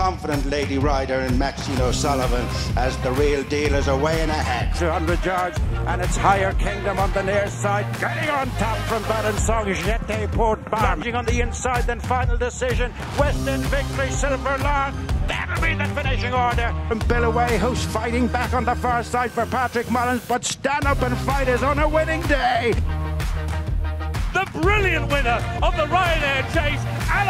confident Lady rider and Maxine O'Sullivan as the real dealers are weighing ahead. 200 yards, and it's Higher Kingdom on the near side. Getting on top from Baron Song, Jete Port Barging on the inside, then final decision. Western victory, Silver Lawn. That'll be the finishing order. And Billaway, who's fighting back on the far side for Patrick Mullins, but stand up and fight is on a winning day. The brilliant winner of the Ryanair Chase, Alan